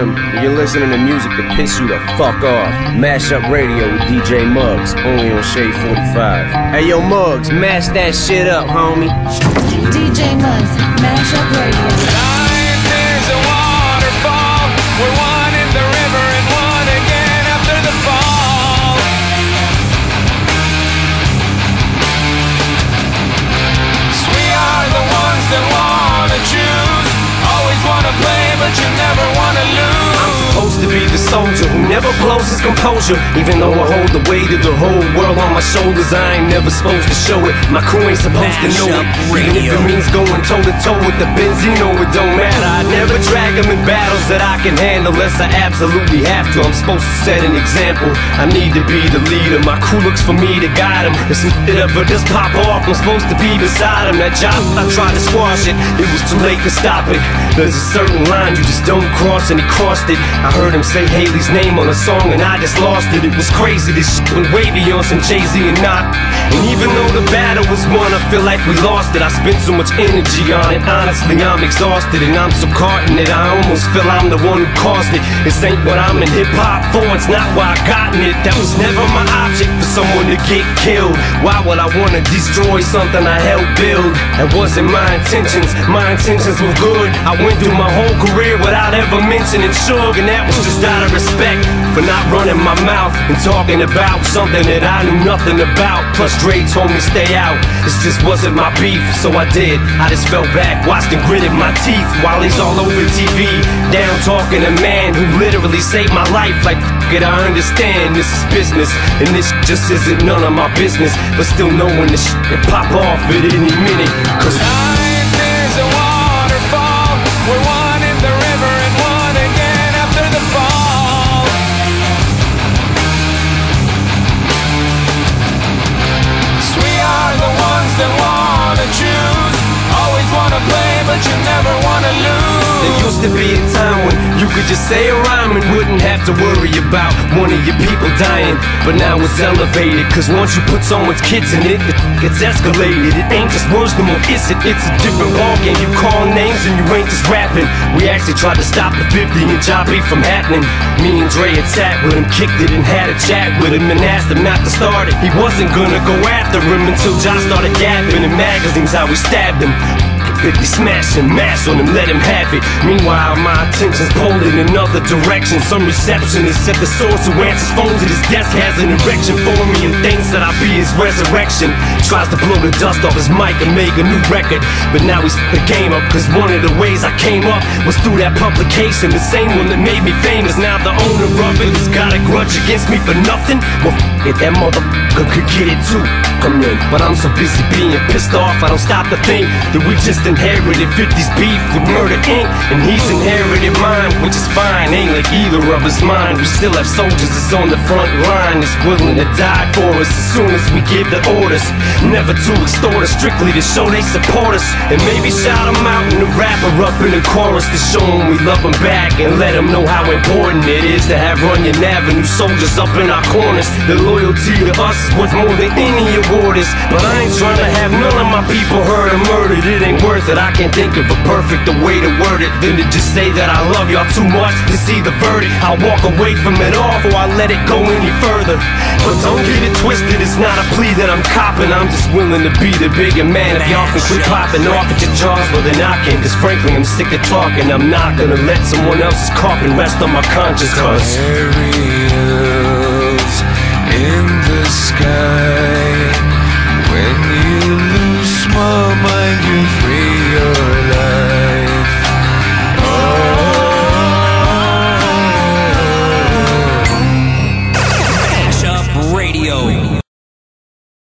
Tim. You're listening to music to piss you the fuck off. Mash up radio with DJ Muggs, only on Shade 45. Hey yo, Muggs, mash that shit up, homie. DJ Muggs, Mash Up Radio. Life is a waterfall. We're one in the river and one again after the fall. We are the ones that wanna choose. Always wanna play, but you never wanna lose. I'm supposed to be the soldier who never blows his composure. Even though I hold the weight of the whole world on my shoulders, I ain't never supposed to show it. My crew ain't supposed to know it. Even if it means going toe to toe with the Benzino, it don't matter. I never drag them in battles that I can handle unless I absolutely have to. I'm supposed to set an example. I need to be the leader. My crew looks for me to guide them. If some shit ever just pop off, I'm supposed to be beside him. That job, I tried to squash it. It was too late to stop it. There's a certain line you just don't cross, and he crossed it. I heard him say Hailie's name on a song, and I just lost it. It was crazy. This shit went wavy on some Jay Z and Nas. And even though the battle was won, I feel like we lost it. I spent so much energy on it. Honestly, I'm exhausted, and I'm so caught in it. I almost feel I'm the one who caused it. This ain't what I'm in hip hop for. It's not why I gotten it. That was never my object for someone to get killed. Why would I wanna destroy something I helped build? That wasn't my intentions. My intentions were good. I went through my whole career without ever mentioning Suge, and that was just out of respect for not running my mouth and talking about something that I knew nothing about. Plus, Dre told me stay out. This just wasn't my beef, so I did. I just fell back, watched and gritted my teeth while he's all over TV. Down talking a man who literally saved my life. Like, it, I understand this is business, and this just isn't none of my business. But still knowing this could pop off at any minute. But you never wanna lose. There used to be a time when you could just say a rhyme and wouldn't have to worry about one of your people dying. But now it's elevated, cause once you put someone's kids in it, it gets escalated. It ain't just words no more, is it? It's a different ballgame. You call names and you ain't just rapping. We actually tried to stop the 50 inch beat from happening. Me and Dre had sat with him, kicked it and had a chat with him and asked him not to start it. He wasn't gonna go after him until Ja started gapping in magazines how we stabbed him. 50 smash and mash on him, let him have it. Meanwhile, my attention's pulled in another direction. Some receptionist at the source who answers phones at his desk has an erection for me and thinks that I'll be his resurrection. Tries to blow the dust off his mic and make a new record. But now he's the game up, cause one of the ways I came up was through that publication. The same one that made me famous. Now the owner of it has got a grudge against me for nothing. Well, f- it, that motherfucker could get it too. Come in, but I'm so busy being pissed off, I don't stop to think that we just inherited 50s beef with Murder Inc. And he's inherited mine, which is fine. Ain't like either of us mine. We still have soldiers that's on the front line, that's willing to die for us as soon as we give the orders. Never to extort us, strictly to show they support us. And maybe shout them out in the rapper up in the chorus to show them we love them back and let them know how important it is to have Runyon Avenue soldiers up in our corners. The loyalty to us worth more than any award is. But I ain't trying to have none of my people hurt or murdered. It ain't worth it. I can't think of a perfect way to word it than to just say that I love y'all too much to see the verdict. I'll walk away from it all before I let it go any further. But don't get it twisted. It's not a plea that I'm copping. I'm just willing to be the bigger man. If y'all can quit popping off at your jaws, well then I can. Cause frankly, I'm sick of talking. I'm not gonna let someone else's coffin rest on my conscience. Cause Aerials in the sky.